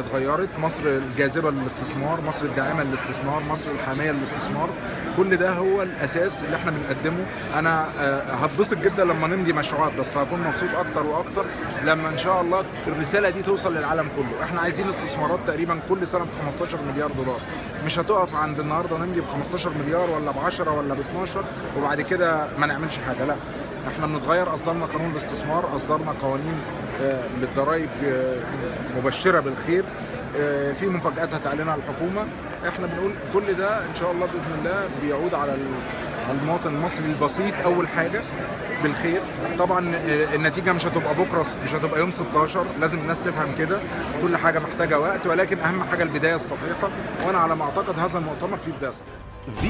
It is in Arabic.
اتغيرت. مصر الجاذبة للاستثمار مصر الداعمة للاستثمار مصر الحامية للاستثمار. كل ده هو الأساس اللي إحنا بنقدمه. أنا آه، هتبسط جدا لما نمضي مشروعات بس هكون مبسوط أكتر وأكتر لما إن شاء الله الرسالة دي توصل للعالم كله. إحنا عايزين استثمارات تقريبا كل سنة ب 15 مليار دولار. مش هتقف عند النهارده نمضي ب 15 مليار ولا ب 10 ولا ب 12 وبعد كده ما نعملش حاجة لا. إحنا بنتغير اصدرنا قانون الاستثمار اصدرنا قوانين آه، للضرائب آه، مبشرة بالخير. آه، في مفاجات هتعلنها الحكومة. إحنا بنقول كل ده إن شاء الله بإذن الله بيعود على على المواطن المصري البسيط أول حاجة بالخير. طبعا النتيجة مش هتبقى بكرة مش هتبقى يوم 16 لازم الناس تفهم كده. كل حاجة محتاجة وقت ولكن أهم حاجة البداية الصحيحة. وأنا على ما أعتقد هذا المؤتمر فيه بداية صحيحه